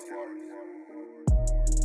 Force.